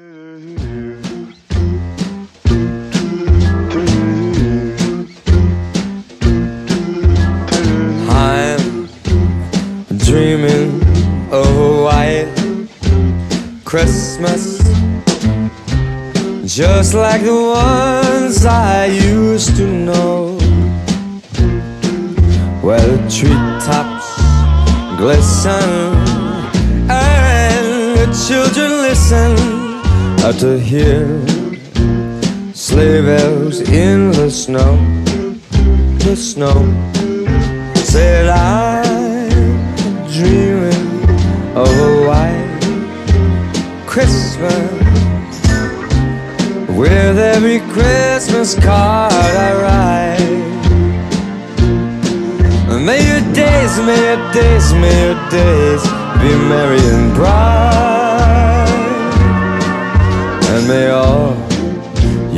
I'm dreaming of a white Christmas Just like the ones I used to know. Where the treetops glisten And the children listen To hear sleigh bells in the snow The snow. Said I'm dreaming of a white Christmas. With every Christmas card I write? May your days, may your days, may your days Be merry and bright